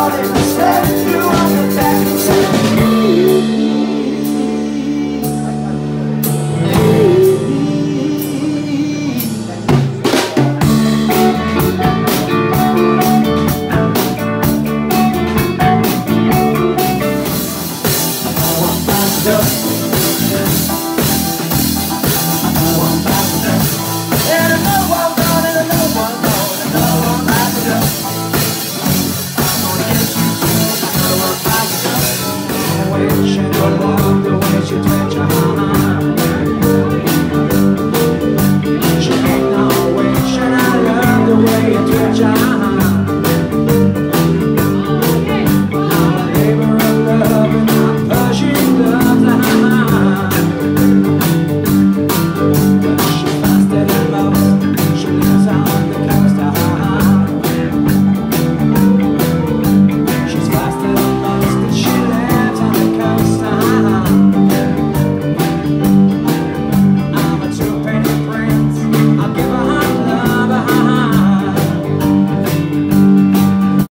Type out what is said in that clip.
calling, stabbed you on the back and said, Job.